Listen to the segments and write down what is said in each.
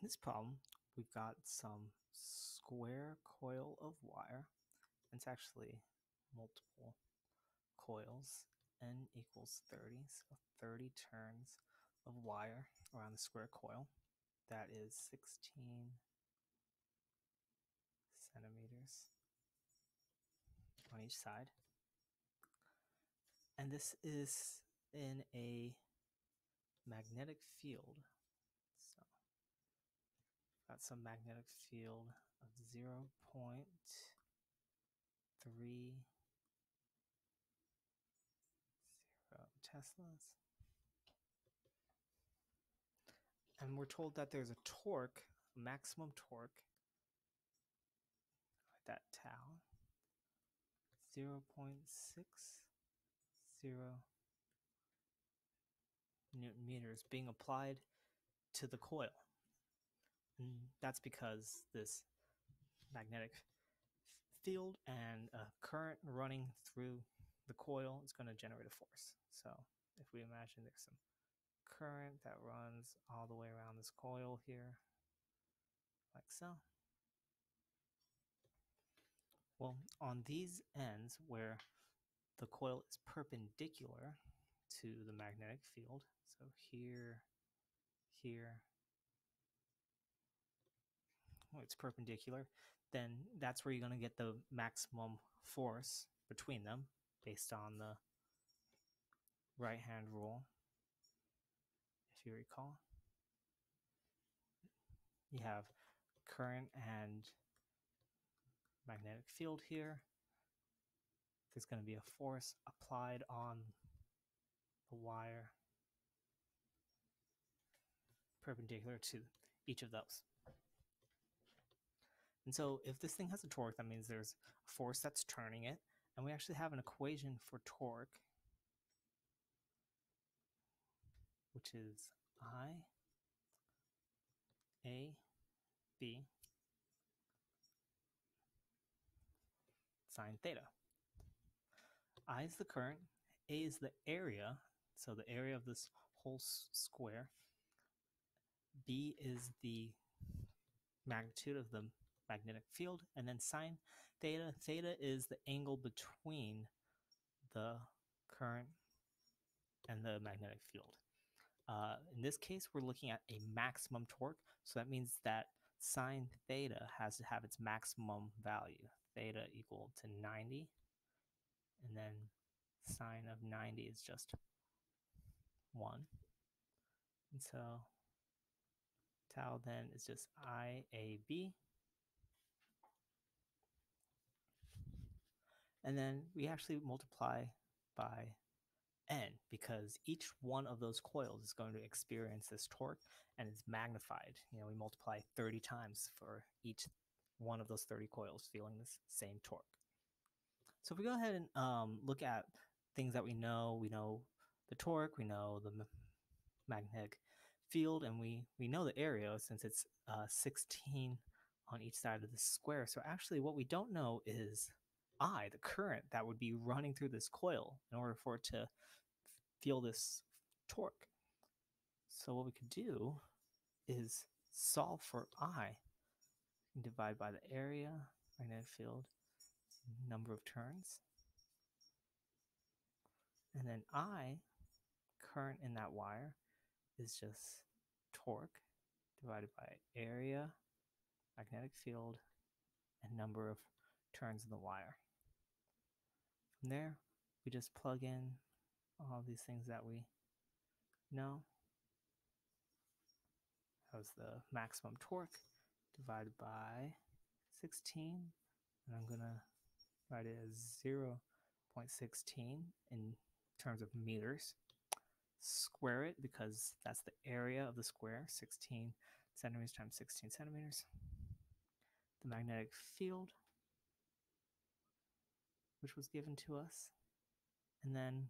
In this problem, we've got some square coil of wire. And it's actually multiple coils. N equals 30, so 30 turns of wire around the square coil. That is 16 centimeters on each side. And this is in a magnetic field. Got some magnetic field of 0 0.3 teslas. And we're told that there's a torque, maximum torque, that tau, 0 0.60 newton meters being applied to the coil. And that's because this magnetic field and a current running through the coil is going to generate a force. So if we imagine there's some current that runs all the way around this coil here, like so. Well, on these ends where the coil is perpendicular to the magnetic field, so here, here, it's perpendicular, then that's where you're going to get the maximum force between them based on the right hand rule, if you recall. You have current and magnetic field here. There's going to be a force applied on the wire perpendicular to each of those. And so if this thing has a torque, that means there's a force that's turning it. And we actually have an equation for torque, which is I A B sine theta. I is the current, A is the area, so the area of this whole square. B is the magnitude of the magnetic field, and then sine theta, theta is the angle between the current and the magnetic field. Uh, in this case, we're looking at a maximum torque, so that means that sine theta has to have its maximum value, theta equal to 90, and then sine of 90 is just 1. And so tau then is just IAB And then we actually multiply by n because each one of those coils is going to experience this torque and it's magnified. You know, we multiply 30 times for each one of those 30 coils feeling this same torque. So if we go ahead and um, look at things that we know, we know the torque, we know the magnetic field, and we, we know the area since it's uh, 16 on each side of the square. So actually what we don't know is I, the current that would be running through this coil in order for it to feel this torque. So what we could do is solve for I. Divide by the area, magnetic field, number of turns. And then I, current in that wire, is just torque divided by area, magnetic field, and number of turns in the wire. From there, we just plug in all these things that we know. That was the maximum torque divided by 16. And I'm going to write it as 0 0.16 in terms of meters. Square it because that's the area of the square, 16 centimeters times 16 centimeters. The magnetic field which was given to us, and then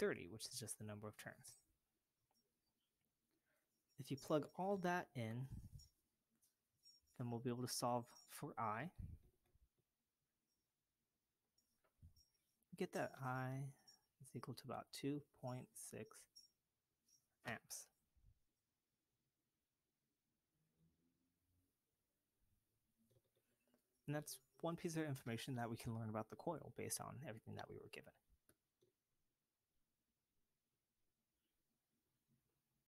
30, which is just the number of turns. If you plug all that in, then we'll be able to solve for I. Get that I is equal to about 2.6 amps. And that's one piece of information that we can learn about the coil based on everything that we were given.